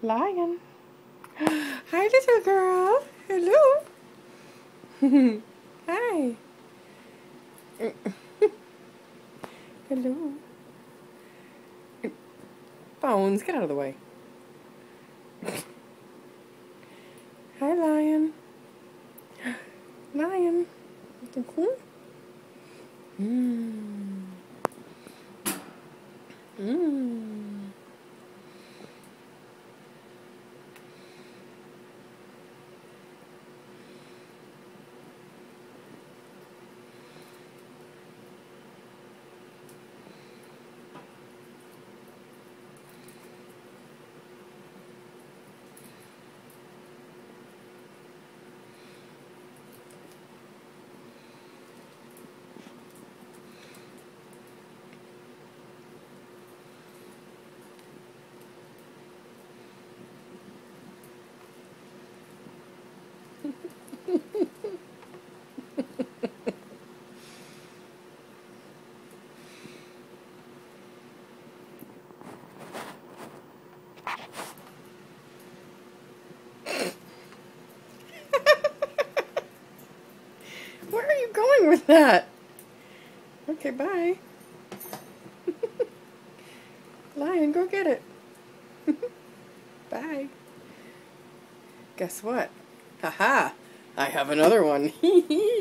Lion. Hi, little girl. Hello. Hi. Hello. Bones, get out of the way. Hi, Lion. Lion. Mmm. Mmm. Where are you going with that? Okay, bye. Lion, go get it. bye. Guess what? Haha, I have another one.